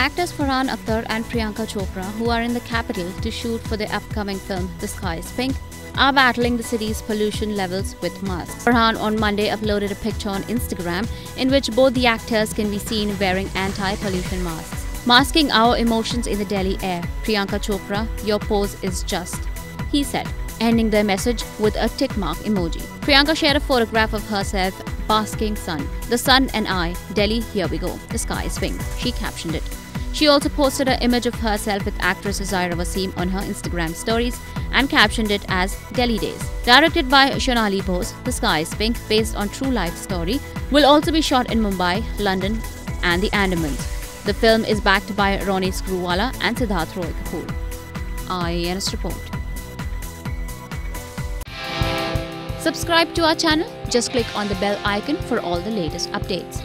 Actors Farhan Akhtar and Priyanka Chopra, who are in the capital to shoot for their upcoming film The Sky is Pink, are battling the city's pollution levels with masks. Farhan on Monday uploaded a picture on Instagram in which both the actors can be seen wearing anti-pollution masks. Masking our emotions in the Delhi air, Priyanka Chopra, your pose is just, he said, ending their message with a tick mark emoji. Priyanka shared a photograph of herself basking sun. The sun and I, Delhi, here we go. The sky is pink. She captioned it. She also posted an image of herself with actress Zaira Wasim on her Instagram stories and captioned it as Delhi Days. Directed by Shonali Bose, The Sky is Pink, based on true life story, will also be shot in Mumbai, London, and the Andamans. The film is backed by Ronnie Screwvala and Siddharth Roy Kapur. IANS report. Subscribe to our channel. Just click on the bell icon for all the latest updates.